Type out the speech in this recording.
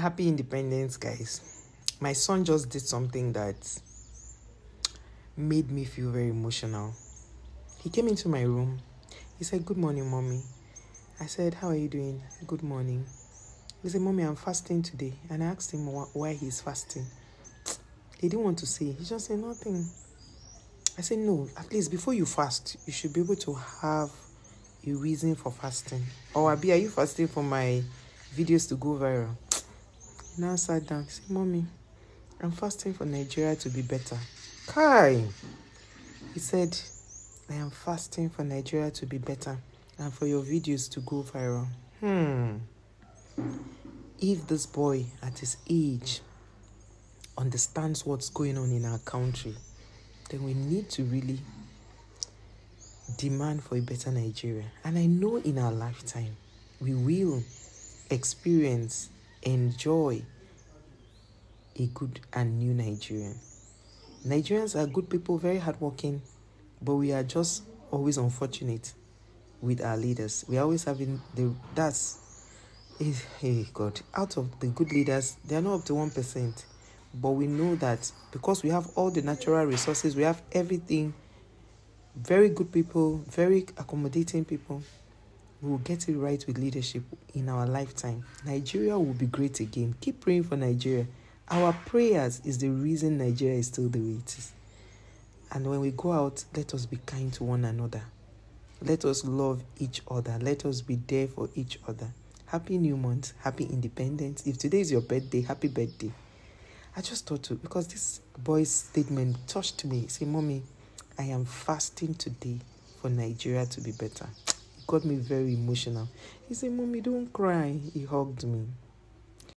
happy independence, guys. My son just did something that made me feel very emotional. He came into my room. He said, Good morning, mommy. I said, How are you doing? Good morning. He said, Mommy, I'm fasting today. And I asked him why he's fasting. He didn't want to say. He just said nothing. I said, No, at least before you fast, you should be able to have a reason for fasting. Or Abi, are you fasting for my videos to go viral? Now sat down. Said, Mommy, I'm fasting for Nigeria to be better. Kai. He said, I am fasting for Nigeria to be better and for your videos to go viral. Hmm. If this boy at his age understands what's going on in our country, then we need to really demand for a better Nigeria. And I know in our lifetime we will experience, enjoy a good and new Nigerian. Nigerians are good people, very hardworking, but we are just always unfortunate with our leaders. We are always having the that's hey God. Out of the good leaders, they are not up to one percent. But we know that because we have all the natural resources, we have everything, very good people, very accommodating people, we will get it right with leadership in our lifetime. Nigeria will be great again. Keep praying for Nigeria. Our prayers is the reason Nigeria is still the way it is. And when we go out, let us be kind to one another. Let us love each other. Let us be there for each other. Happy New Month. Happy Independence. If today is your birthday, happy birthday. I just thought to, because this boy's statement touched me. Say, Mommy, I am fasting today for Nigeria to be better. Got me very emotional. He said, Mommy, don't cry. He hugged me.